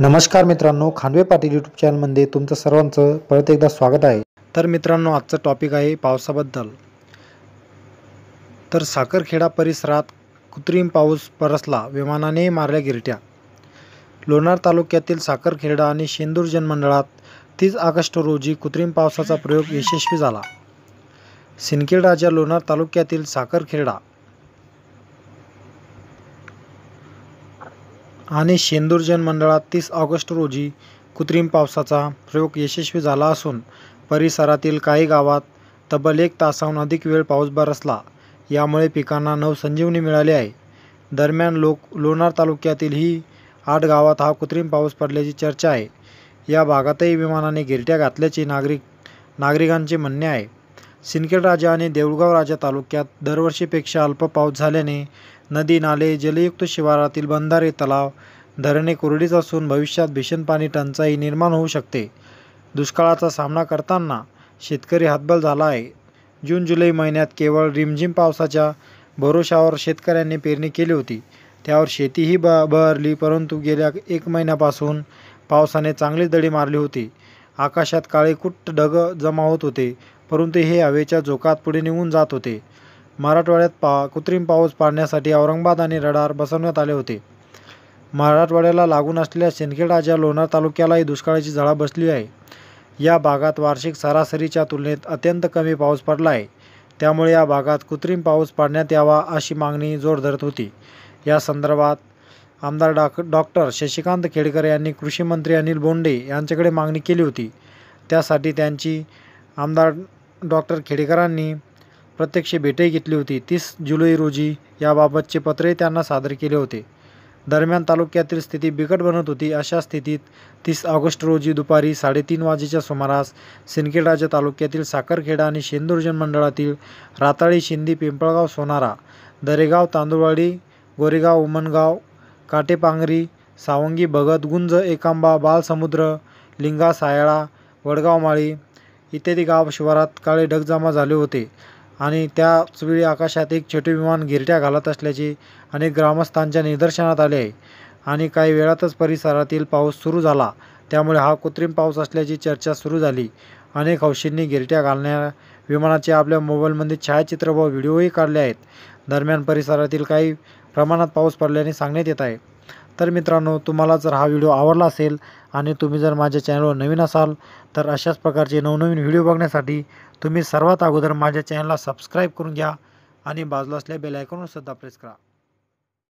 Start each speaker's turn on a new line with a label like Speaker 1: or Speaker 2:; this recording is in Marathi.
Speaker 1: नमस्कार मित्रांनो खानवे पाटील यूट्यूब चॅनलमध्ये तुमचं सर्वांचं परत एकदा स्वागत आहे. तर मित्रांनो आजचं टॉपिक आहे पावसाबद्दल. तर साखरखेडा परिसरात कृत्रिम पाऊस परसला विमानाने मारल्या गिरट्या. लोणार तालुक्यातील साखरखेडा आणि शेंदूर जनमंडळात तीस ऑगस्ट रोजी कृत्रिम पावसाचा प्रयोग यशस्वी झाला. सिंदखेड राजा लोणार तालुक्यातील साखरखेडा आणि शेंदूर जनमंडळात तीस ऑगस्ट रोजी कृत्रिम पावसाचा प्रयोग यशस्वी झाला असून परिसरातील काही गावात तब्बल एक तासाहून अधिक वेळ पाऊस बरसला यामुळे पिकांना नवसंजीवनी मिळाली आहे. दरम्यान लोक लोणार तालुक्यातील ही आठ गावात हा कृत्रिम पाऊस पडल्याची चर्चा आहे. या भागातही विमानाने गिरट्या घातल्याचे नागरिक नागरिकांचे म्हणणे आहे. सिंदखेड राजा आणि देऊळगाव राजा तालुक्यात दरवर्षीपेक्षा अल्प पाऊस झाल्याने नदी नाले जलयुक्त शिवारातील बंधारे तलाव धरणे कोरडीच असून भविष्यात भीषण पाणी टंचाई निर्माण होऊ शकते. दुष्काळाचा सामना करताना शेतकरी हातबल झाला आहे. जून जुलै महिन्यात केवळ रिमझिम पावसाच्या भरोशावर शेतकऱ्यांनी पेरणी केली होती. त्यावर शेतीही ब बहरली परंतु गेल्या एक महिन्यापासून पावसाने चांगली दडी मारली होती. आकाशात काळे कुट्ट ढग जमा होत होते. परंतु हे हवेच्या झोकात पुढे निघून जात होते. मराठवाड्यात पा कृत्रिम पाऊस पाडण्यासाठी औरंगाबाद आणि रडार बसवण्यात आले होते. मराठवाड्याला लागून असलेल्या सिंदखेड लोणार तालुक्यालाही दुष्काळाची झळा बसली आहे या भागात वार्षिक सरासरीच्या तुलनेत अत्यंत कमी पाऊस पडला आहे. त्यामुळे या भागात कृत्रिम पाऊस पाडण्यात यावा अशी मागणी जोर धरत होती. या संदर्भात आमदार डॉक डॉक्टर शशिकांत खेडकर यांनी कृषी मंत्री अनिल बोंडे यांच्याकडे मागणी केली होती. त्यासाठी त्यांची आमदार डॉक्टर खेडेकरांनी प्रत्यक्ष भेटही घेतली होती. तीस जुलै रोजी याबाबतचे पत्रही त्यांना सादर केले होते. दरम्यान तालुक्यातील स्थिती बिकट बनत होती. अशा स्थितीत तीस ऑगस्ट रोजी दुपारी साडेतीन वाजेच्या सुमारास सिनखेडाच्या तालुक्यातील साखरखेडा आणि शेंदुर्जन मंडळातील राताळी शिंदी पिंपळगाव सोनारा दरेगाव तांदुळवाडी गोरेगाव उमनगाव काटेपांगरी सावंगी भगत गुंज एकांबा बालसमुद्र लिंगा सायाळा वडगाव माळी इत्यादी गाव शिवारात काळे ढग जमा झाले होते आणि त्याचवेळी आकाशात एक छोटे विमान गिरट्या घालत असल्याचे अनेक ग्रामस्थांच्या निदर्शनात आले आहे. आणि काही वेळातच परिसरातील पाऊस सुरू झाला. त्यामुळे हा कृत्रिम पाऊस असल्याची चर्चा सुरू झाली. अनेक हौशींनी गिरट्या घालण्या विमानाचे आपल्या मोबाईलमध्ये छायाचित्र व व्हिडिओही काढले आहेत. दरम्यान परिसरातील काही प्रमाणात पाऊस पडल्याने सांगण्यात येत आहे. तर मित्रांनो तुम्हाला जर हा व्हिडिओ आवडला असेल आणि तुम्ही जर माझ्या चॅनलवर नवीन असाल तर अशाच प्रकारचे नवनवीन व्हिडिओ बघण्यासाठी तुम्ही सर्वात अगोदर माझ्या चॅनलला सबस्क्राईब करून घ्या आणि बाजूला असल्या बेल सुद्धा प्रेस करा.